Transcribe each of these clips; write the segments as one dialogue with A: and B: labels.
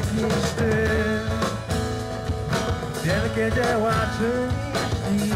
A: Człowiek niż ty Wielkie dzieła czynisz dziś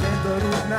A: Nie dorówna